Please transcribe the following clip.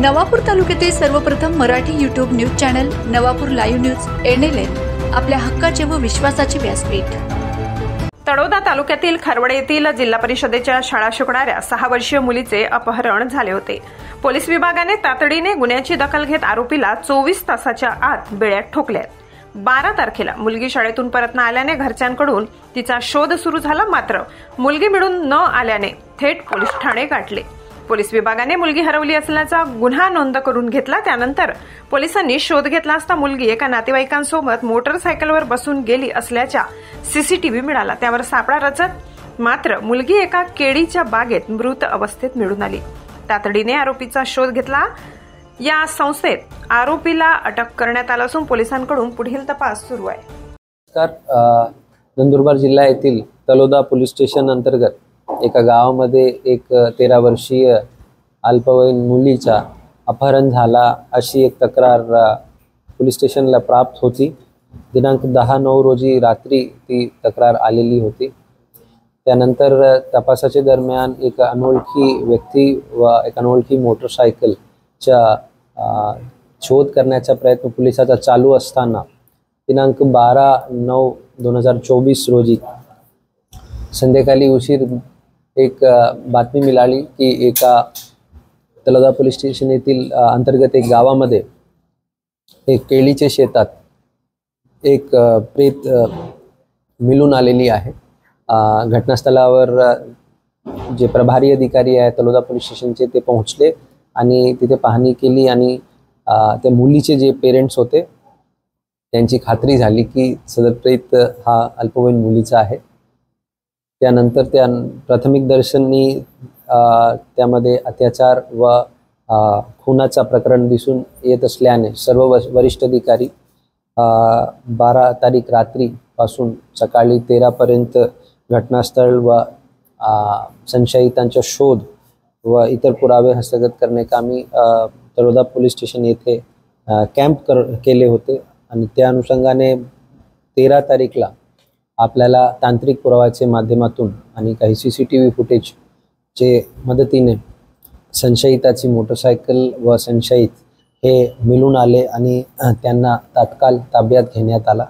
नवापूर तालुक्यातील सर्वप्रथम Marathi YouTube news channel Navapur live news NLN आपल्या हक्काचे व विश्वासाचे व्यासपीठ. तळोदा तालुक्यातील खारवडे येथील जिल्हा परिषदेच्या शाळा शिकणाऱ्या सहा वर्षीय मुलीचे अपहरण झाले होते. पोलीस विभागाने तातडीने गुन्ह्याची दखल घेत आरोपीला चोवीस तासाच्या आत बेळ्यात ठोकल्या बारा तारखेला मुलगी शाळेतून परत न आल्याने घरच्यांकडून तिचा शोध सुरू झाला मात्र मुलगी मिळून न आल्याने थेट पोलीस ठाणे गाठले. पोलीस विभागाने मुलगी हरवली असल्याचा गुन्हा नोंद करून घेतला. त्यानंतर पोलिसांनी शोध घेतला असता मुलगी एका नातेवाईकांसोबत मोटरसायकलवर बसून गेली असल्याच्या सीसीटीव्ही मिळाला. त्यावर सापळा रचत मात्र मुलगी एका केळीच्या बागेत मृत अवस्थेत मिळून आली. तातडीने आरोपीचा शोध घेतला. या संस्थेत आरोपीला अटक करण्यात आलं असून पोलिसांकडून पुढील तपास सुरू आहे. नंदुरबार जिल्हा येथील तलोदा पोलीस स्टेशन अंतर्गत एका गावामध्ये एक तेरा वर्षीय अल्पवयीन मुलीचा अपहरण झाला अशी एक तक्रार पोलीस स्टेशनला प्राप्त होती. दिनांक दहा नऊ रोजी रात्री ती तक्रार आलेली होती. त्यानंतर तपासाच्या दरम्यान एक अनोळखी व्यक्ती व एक अनोळखी मोटरसायकलच्या शोध करण्याचा प्रयत्न पोलिसाचा चालू असताना दिनांक बारा नऊ दोन हजार चोवीस रोजी संध्याकाळी उशीर एक बातमी मिळाली की एका तलदा पोलीस स्टेशन येथील अंतर्गत एक गावामध्ये एक केळीच्या शेतात एक प्रेत मिळून आलेली आहे. घटनास्थळावर जे प्रभारी अधिकारी आहे तलोदा पोलीस स्टेशनचे ते पोहोचले आणि तिथे पाहणी केली आणि त्या मुलीचे जे पेरेंट्स होते त्यांची खात्री झाली की सदर प्रेत हा अल्पवयीन मुलीचा आहे. त्यानंतर त्या प्राथमिक दर्शनी त्यामध्ये अत्याचार व खुनाचा प्रकरण दिसून येत असल्याने सर्व वरिष्ठ अधिकारी बारा तारीख रात्रीपासून सकाळी तेरापर्यंत घटनास्थळ व संशयितांचा शोध व इतर पुरावे हस्तगत करणे कामी तळोदा पोलीस स्टेशन येथे कॅम्प कर केले होते. आणि त्या अनुषंगाने तेरा तारीखला आपल्याला तांत्रिक पुराव्याचे माध्यमातून आणि काही सी सी टी व्ही फुटेजचे मदतीने संशयिताची मोटरसायकल व संशयित हे मिळून आले आणि त्यांना तात्काळ ताब्यात घेण्यात आला.